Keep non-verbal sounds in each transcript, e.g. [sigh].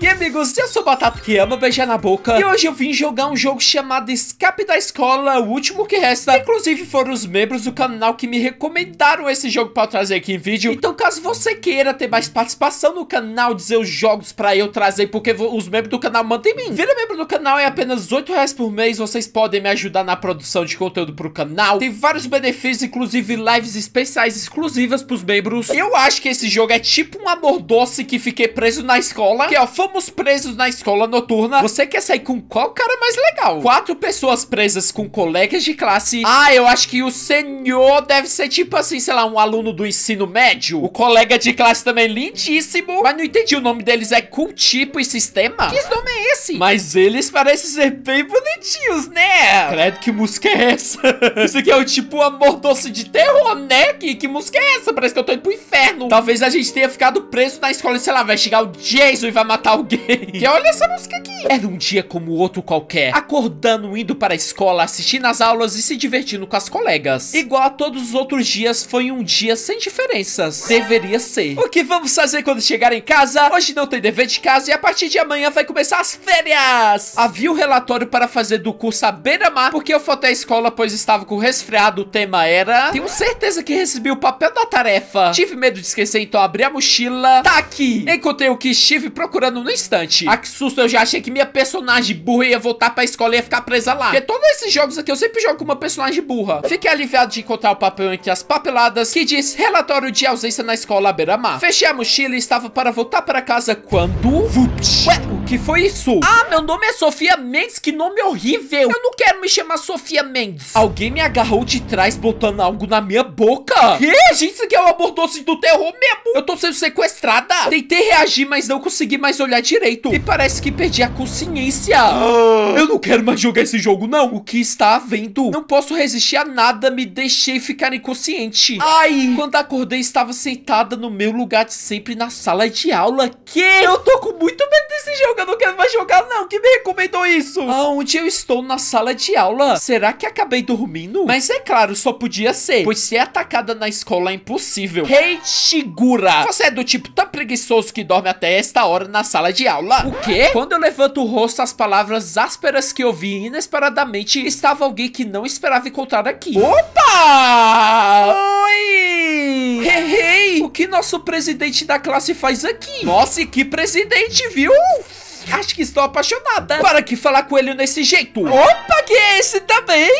E amigos, eu sou Batata que ama beijar na boca. E hoje eu vim jogar um jogo chamado Escape da Escola, o último que resta. Inclusive foram os membros do canal que me recomendaram esse jogo pra eu trazer aqui em vídeo. Então caso você queira ter mais participação no canal, dizer os jogos pra eu trazer Porque os membros do canal mandam em mim. Vira membro do canal é apenas 8 reais por mês. Vocês podem me ajudar na produção de conteúdo pro canal. Tem vários benefícios, inclusive lives especiais exclusivas pros membros. Eu acho que esse jogo é tipo um amor doce que fiquei preso na escola Que ó, fomos presos na escola noturna. Você quer sair com qual cara mais legal? Quatro pessoas presas com colegas de classe. Ah, eu acho que o senhor deve ser tipo assim, sei lá, um aluno do ensino médio. O colega de classe também lindíssimo. Mas não entendi, o nome deles é Cultipo e Sistema? Que nome é esse? Mas eles parecem ser bem bonitinhos, né? Credo, que música é essa? [laughs] Isso aqui é o tipo amor doce de terror, né? Que, que música é essa? Parece que eu tô indo pro inferno. Talvez a gente tenha ficado preso na escola e, sei lá, vai chegar o Jason e vai matar alguém. Que olha essa música aqui. Era um dia como outro qualquer, acordando, indo para a escola, assistindo às aulas e se divertindo com as colegas. Igual a todos os outros dias, foi um dia sem diferenças. Deveria ser. O que vamos fazer quando chegar em casa? Hoje não tem dever de casa e a partir de amanhã vai começar as férias. Havia o um relatório para fazer do curso à beira-mar, porque eu faltei à escola pois estava com resfriado. O tema era... Tenho certeza que recebi o papel da tarefa. Tive medo de esquecer, então abri a mochila. Tá aqui. Encontrei o que estive procurando no instante. Ah, que susto, eu já achei que minha personagem burra ia voltar pra escola e ia ficar presa lá. Porque todos esses jogos aqui eu sempre jogo com uma personagem burra. Fiquei aliviado de encontrar o papel entre as papeladas que diz relatório de ausência na escola beira-mar. Fechei a mochila e estava para voltar para casa quando... Ué, o que foi isso? Ah, meu nome é Sofia Mendes, que nome horrível. Eu não quero me chamar Sofia Mendes. Alguém me agarrou de trás botando algo na minha boca. Que? Gente, isso aqui é o amor doce do terror mesmo. Eu tô sendo sequestrada. Tentei reagir, mas não consegui mais olhar direito direito. E parece que perdi a consciência. Ah, eu não quero mais jogar esse jogo, não. O que está havendo? Não posso resistir a nada, me deixei ficar inconsciente. Ai, quando acordei, estava sentada no meu lugar de sempre na sala de aula. Que? Eu tô com muito medo desse jogo, eu não quero mais jogar, não. Quem me recomendou isso? Aonde eu estou na sala de aula? Será que acabei dormindo? Mas é claro, só podia ser. Pois ser atacada na escola é impossível. Hey, Shigura, você é do tipo tão preguiçoso que dorme até esta hora na sala de aula. O quê? Quando eu levanto o rosto, as palavras ásperas que eu vi inesperadamente, estava alguém que não esperava encontrar aqui. Opa! Oi! Hey, hey! O que nosso presidente da classe faz aqui? Nossa, que presidente, viu? Acho que estou apaixonada. Para que falar com ele nesse jeito? Opa, que é esse também?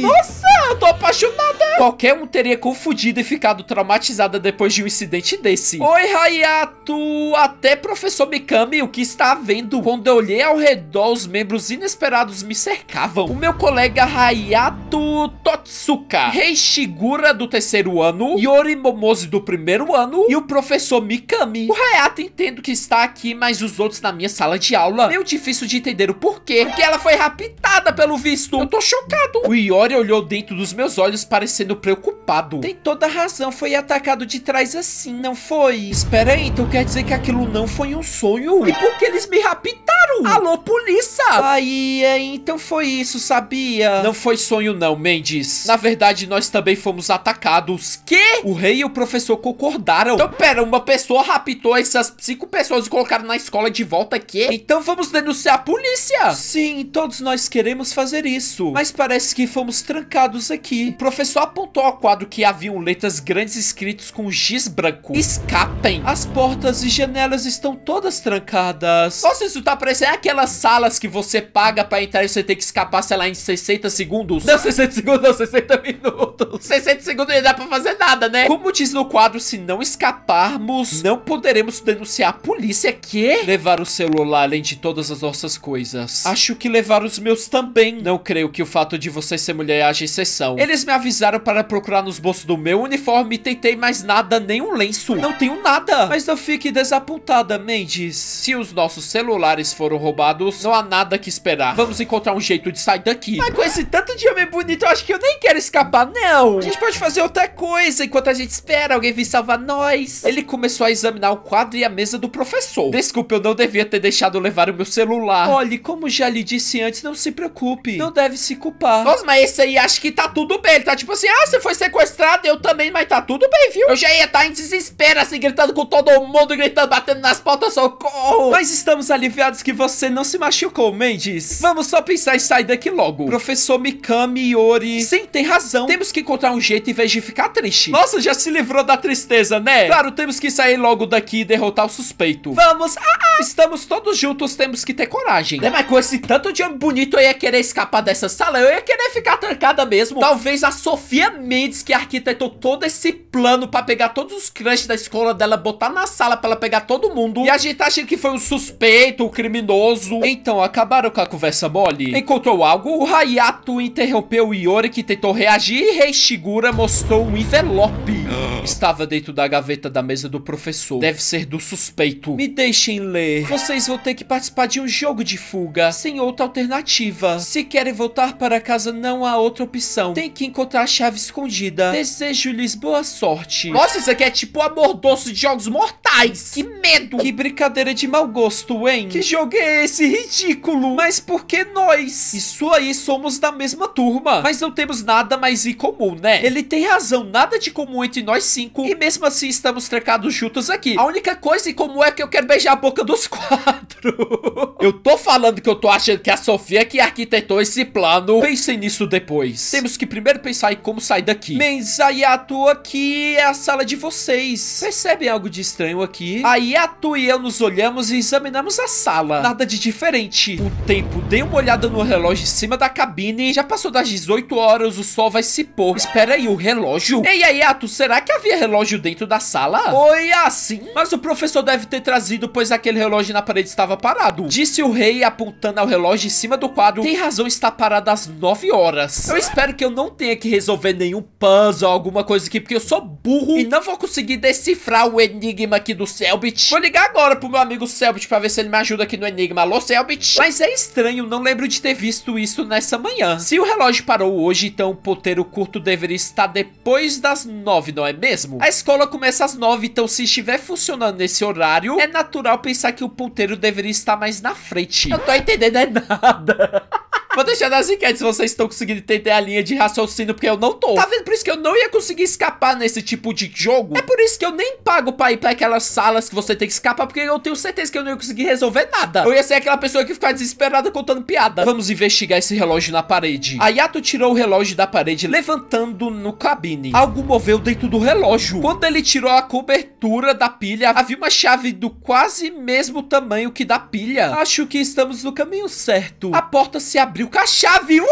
Nossa, eu tô apaixonada. Qualquer um teria confundido e ficado traumatizada depois de um incidente desse. Oi, Hayato. Até professor Mikami, o que está vendo? Quando eu olhei ao redor, os membros inesperados me cercavam. O meu colega Hayato Totsuka, Rei Shigura do terceiro ano, Yori Momozi do primeiro ano e o professor Mikami. O Hayato entendo que está aqui, mas os outros na minha sala de aula. Meio difícil de entender o porquê. Porque ela foi raptada pelo visto. Eu tô chocado. O Iori olhou dentro dos meus olhos parecendo preocupado. Tem toda razão, foi atacado de trás assim, não foi? Espera aí, então quer dizer que aquilo não foi um sonho? E por que eles me raptaram? Alô, polícia! Aí, então foi isso, sabia? Não foi sonho não, Mendes. Na verdade, nós também fomos atacados. Que? O rei e o professor concordaram. Então, pera, uma pessoa raptou essas cinco pessoas e colocaram na escola de volta aqui? Então vamos denunciar a polícia. Sim, todos nós queremos fazer isso. Mas parece que fomos trancados aqui. O professor apontou ao quadro que haviam letras grandes escritos com giz branco. Escapem. As portas e janelas estão todas trancadas. Nossa, isso tá parecendo aquelas salas que você paga pra entrar e você tem que escapar, sei lá, em 60 segundos. Não, 60 segundos, não, 60 minutos. 60 segundos não dá pra fazer nada, né? Como diz no quadro, se não escaparmos, não poderemos denunciar a polícia que levar o celular além de todas as nossas coisas. Acho que levar os meus também. Não creio que o fato de você ser mulher haja exceção. Eles me avisaram para procurar nos bolsos do meu uniforme e tentei mais nada, nem um lenço. Não tenho nada. Mas não fique desapontada, Mendes. Se os nossos celulares foram roubados, não há nada que esperar. Vamos encontrar um jeito de sair daqui. Mas com esse tanto de homem bonito, eu acho que eu nem quero escapar, não. A gente pode fazer outra coisa enquanto a gente espera alguém vir salvar nós. Ele começou a examinar o quadro e a mesa do professor. Desculpe, eu não devia ter deixado levar o meu celular. Olhe, como já lhe disse antes, não se preocupe. Não deve se culpar. Nossa, mas esse aí acho que tá tudo bem. Ele tá tipo assim, ah, você foi sequestrado, eu também, mas tá tudo bem, viu? Eu já ia estar tá em desespero, assim, gritando com todo mundo, gritando, batendo nas portas, socorro. Mas estamos aliviados que você não se machucou, Mendes. Vamos só pensar em sair daqui logo. Professor Mikami Iori. Sim, tem razão. Temos que encontrar um jeito em vez de ficar triste. Nossa, já se livrou da tristeza, né? Claro, temos que sair logo daqui e derrotar o suspeito. Vamos! Ah, ah. Estamos todos juntos, temos que ter coragem. Né? Mas com esse tanto de homem bonito, eu ia querer escapar dessa sala. Eu ia querer ficar trancada mesmo. Talvez a Sofia Mendes, que arquitetou todo esse plano pra pegar todos os crushes da escola dela, botar na sala pra ela pegar todo mundo. E a gente tá achando que foi um suspeito, um criminoso. Então, acabaram com a conversa mole? Encontrou algo? O Hayato interrompeu o Iori, que tentou reagir, e Rei Shigura mostrou um envelope. [gasps] Estava dentro da gaveta da mesa do professor. Deve ser do suspeito. Me deixem ler. Vocês vão ter que participar de um jogo de fuga, sem outra alternativa. Se querem voltar para casa, não há outra opção. Tem que encontrar a chave escondida. Desejo-lhes boa sorte. Nossa, isso aqui é tipo amor doce de jogos mortais. Que medo. Que brincadeira de mau gosto, hein? Que jogo é esse? Ridículo. Mas por que nós? Isso aí somos da mesma turma. Mas não temos nada mais em comum, né? Ele tem razão. Nada de comum entre nós cinco. E mesmo assim estamos trancados juntos aqui. A única coisa em comum é que eu quero beijar a boca dos [laughs] quatro. eu tô falando que eu tô achando que a Sofia que arquitetou esse plano. Pensem nisso depois. Temos que primeiro pensar em como sair daqui. Menzayato aqui é a sala de vocês. Percebem algo de estranho aqui? A Yato e eu nos olhamos e examinamos a sala. Nada de diferente. O tempo, dei uma olhada no relógio em cima da cabine. Já passou das 18 horas, o sol vai se pôr. Espera aí, o relógio? Ei, Yato, será que havia relógio dentro da sala? Foi assim? Mas o professor deve ter trazido, pois aquele relógio na parede estava parado. Disse o rei apontando ao relógio em cima do quadro. Tem razão, está parado às 9 horas. Eu espero que eu não tenha que resolver nenhum puzzle, alguma coisa aqui, porque eu sou burro e não vou conseguir decifrar o enigma aqui do Selbit. Vou ligar agora pro meu amigo Selbit pra ver se ele me ajuda aqui no enigma. Alô, Selbit? Mas é estranho, não lembro de ter visto isso nessa manhã. Se o relógio parou hoje, então o ponteiro curto deveria estar depois das 9, não é mesmo? A escola começa às 9, então se estiver funcionando nesse horário, é natural pensar que o ponteiro deveria estar mais na frente. Eu tô entendendo é nada. [laughs] Vou deixar nas enquetes se vocês estão conseguindo entender a linha de raciocínio, porque eu não tô. Tá vendo? Por isso que eu não ia conseguir escapar nesse tipo de jogo. É por isso que eu nem pago pra ir pra aquelas salas que você tem que escapar, porque eu tenho certeza que eu não ia conseguir resolver nada. Eu ia ser aquela pessoa que ficar desesperada contando piada. Vamos investigar esse relógio na parede. A Yato tirou o relógio da parede, levantando no cabine. Algo moveu dentro do relógio. Quando ele tirou a cobertura da pilha, havia uma chave do quase mesmo tamanho que da pilha. Acho que estamos no caminho certo. A porta se abriu abriu com a chave. Uhul!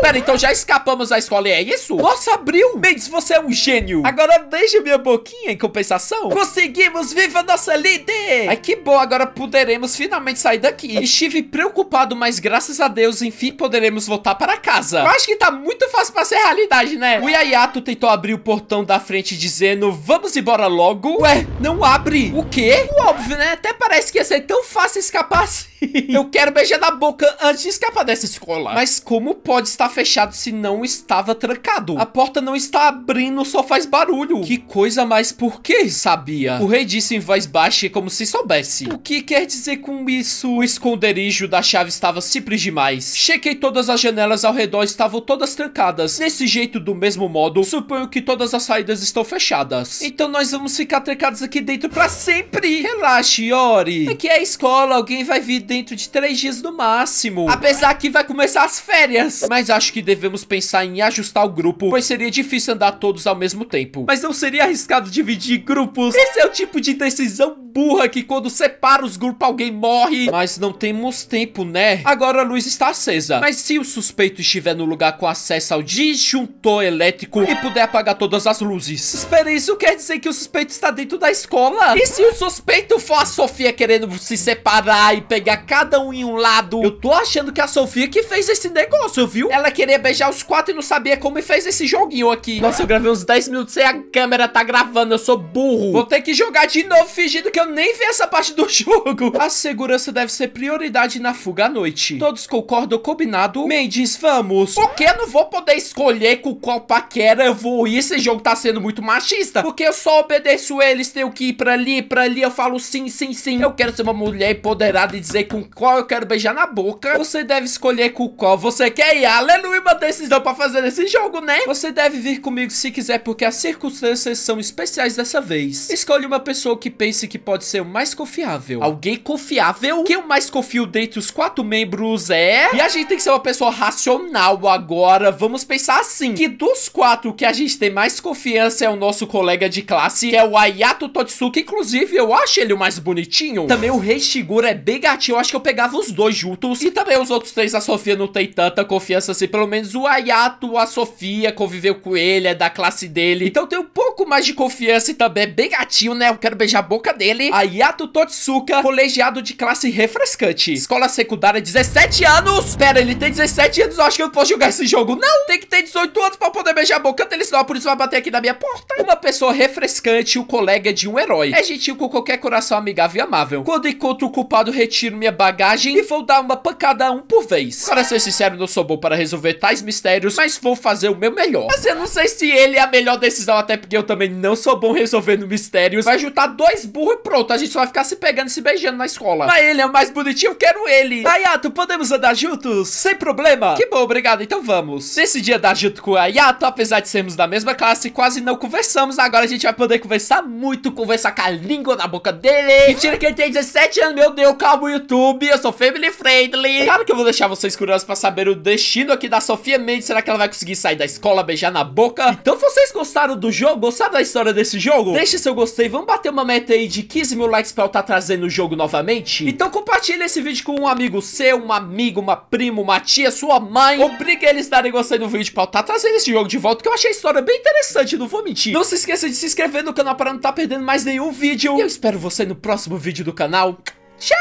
Pera, então já escapamos da escola e é isso? Nossa, abriu! Mendes, você é um gênio. Agora deixa minha boquinha em compensação. Conseguimos! Viva nossa líder! Ai, que bom, agora poderemos finalmente sair daqui. Estive preocupado, mas graças a Deus, enfim, poderemos voltar para casa. Eu acho que tá muito fácil pra ser realidade, né? O Yayato tentou abrir o portão da frente dizendo, vamos embora logo. Ué, não abre. O quê? Óbvio, né? Até parece que ia ser tão fácil escapar assim. [laughs] Eu quero beijar na boca antes de escapar dessa escola. Mas como pode estar fechado se não estava trancado? A porta não está abrindo, só faz barulho. Que coisa mais por que sabia? O rei disse em voz baixa como se soubesse. O que quer dizer com isso? O esconderijo da chave estava simples demais. Chequei todas as janelas ao redor, estavam todas trancadas. Desse jeito, do mesmo modo, suponho que todas as saídas estão fechadas. Então nós vamos ficar trancados aqui dentro para sempre. Relaxe, Ori. Aqui é a escola, alguém vai vir dentro dentro de três dias no máximo. Apesar que vai começar as férias. Mas acho que devemos pensar em ajustar o grupo, pois seria difícil andar todos ao mesmo tempo. Mas não seria arriscado dividir grupos? Esse é o tipo de decisão burra que quando separa os grupos alguém morre. Mas não temos tempo, né? Agora a luz está acesa. Mas se o suspeito estiver no lugar com acesso ao disjuntor elétrico e puder apagar todas as luzes. Espera, isso quer dizer que o suspeito está dentro da escola? E se o suspeito for a Sofia querendo se separar e pegar cada um em um lado. Eu tô achando que a Sofia que fez esse negócio, viu? Ela queria beijar os quatro e não sabia como e fez esse joguinho aqui. Nossa, eu gravei uns 10 minutos sem a câmera tá gravando, eu sou burro. Vou ter que jogar de novo fingindo que eu nem vi essa parte do [laughs] jogo. A segurança deve ser prioridade na fuga à noite. Todos concordam combinado? Mendes, vamos. Por que eu não vou poder escolher com qual paquera eu vou ir? Esse jogo tá sendo muito machista. Porque eu só obedeço eles, tenho que ir pra ali, pra ali, eu falo sim, sim, sim. Eu quero ser uma mulher empoderada e dizer com qual eu quero beijar na boca. Você deve escolher com qual você quer ir. Aleluia, uma decisão pra fazer nesse jogo, né? Você deve vir comigo se quiser, porque as circunstâncias são especiais dessa vez. Escolhe uma pessoa que pense que pode ser o mais confiável. Alguém confiável? Quem o mais confio dentre os quatro membros é... E a gente tem que ser uma pessoa racional agora. Vamos pensar assim, que dos quatro que a gente tem mais confiança é o nosso colega de classe, que é o Ayato Totsuki. Inclusive, eu acho ele o mais bonitinho. Também o Rei Shigura é bem gatinho. Eu acho que eu pegava os dois juntos. E também os outros três, a Sofia não tem tanta confiança assim. Pelo menos o Ayato, a Sofia conviveu com ele, é da classe dele. Então tem um pouco mais de confiança e também é bem gatinho, né? Eu quero beijar a boca dele. Ayato Totsuka, colegiado de classe refrescante. Escola secundária, 17 anos. Pera, ele tem 17 anos. Eu acho que eu posso jogar esse jogo. Não, tem que ter 18 anos pra poder beijar a boca dele, senão por isso vai bater aqui na minha porta. Uma pessoa refrescante, o colega de um herói. É gentil com qualquer coração amigável e amável. Quando encontro o culpado, retiro minha bagagem e vou dar uma pancada a um por vez. Para ser sincero, não sou bom para resolver tais mistérios, mas vou fazer o meu melhor. Mas eu não sei se ele é a melhor decisão, até porque eu também não sou bom resolvendo mistérios. Vai juntar dois burros e pronto, a gente só vai ficar se pegando e se beijando na escola. Mas ele é o mais bonitinho, eu quero ele. Ayato, podemos andar juntos? Sem problema. Que bom, obrigado, então vamos. Decidi andar junto com o Ayato, apesar de sermos da mesma classe, quase não conversamos. Agora a gente vai poder conversar muito, conversar com a língua na boca dele. Mentira que ele tem 17 anos, meu Deus, calma o YouTube, eu sou family friendly. Claro que eu vou deixar vocês curiosos pra saber o destino aqui da Sofia Mendes. Será que ela vai conseguir sair da escola, beijar na boca? Então vocês gostaram do jogo? Gostaram da história desse jogo? Deixe seu gostei, vamos bater uma meta aí de 15 mil likes pra eu estar tá trazendo o jogo novamente? Então compartilhe esse vídeo com um amigo seu, um amigo, uma prima, uma tia, sua mãe. Obrigue eles a estarem gostando do vídeo pra eu estar tá trazendo esse jogo de volta, que eu achei a história bem interessante, não vou mentir. Não se esqueça de se inscrever no canal para não estar tá perdendo mais nenhum vídeo. E eu espero você no próximo vídeo do canal. Tchau!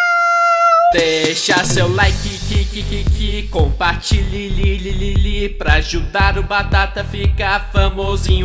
Deixa seu like, que, que, que, que, compartilhe, li, li, li, li, pra ajudar o Batata a ficar famosinho.